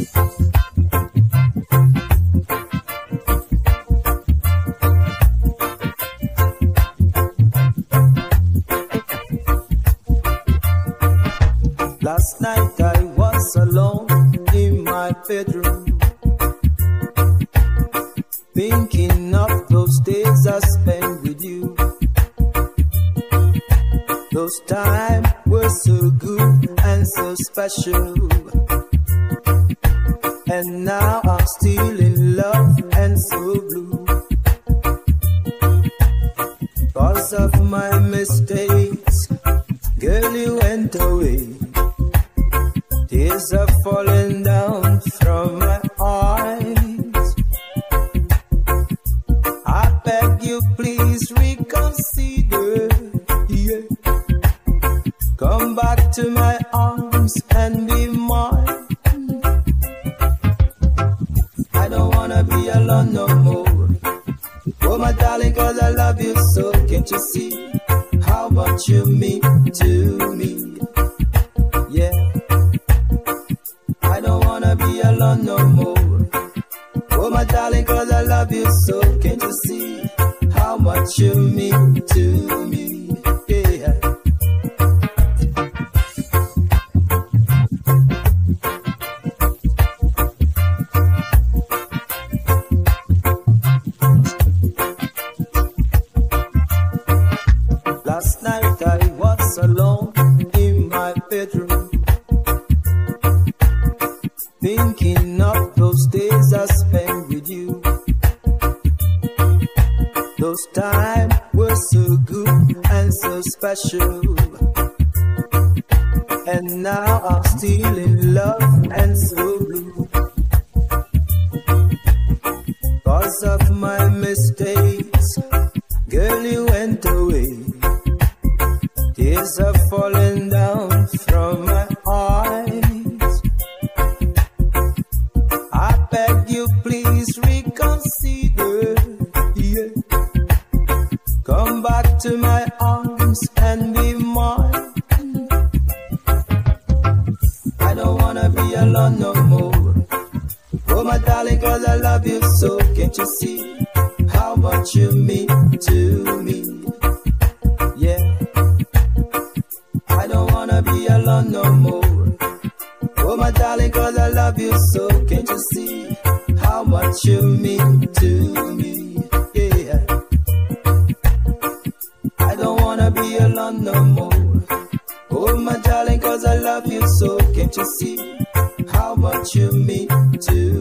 Last night I was alone in my bedroom, thinking of those days I spent with you. Those times were so good and so special. And now I'm still in love and so blue. Cause of my mistakes, girl, you went away. Tears are falling down from my eyes. I beg you, please reconsider. Yeah. Come back to my arms and be mine. Alone no more. Oh, my darling, cause I love you so. Can't you see how much you mean to me? Yeah. I don't wanna be alone no more. Oh, my darling, cause I love you so. Can't you see how much you mean to me? Last night I was alone in my bedroom, thinking of those days I spent with you. Those times were so good and so special. And now I'm still in love and so blue. Cause of my mistakes, girl, you went away. Tears are falling down from my eyes. I beg you, please reconsider. Yeah. Come back to my arms and be mine. I don't wanna be alone no more. Oh, my darling, cause I love you so. Can't you see how much you mean to me? Cause I love you so. Can't you see how much you mean to me? Yeah. I don't wanna be alone no more. Oh, my darling, cause I love you so. Can't you see how much you mean to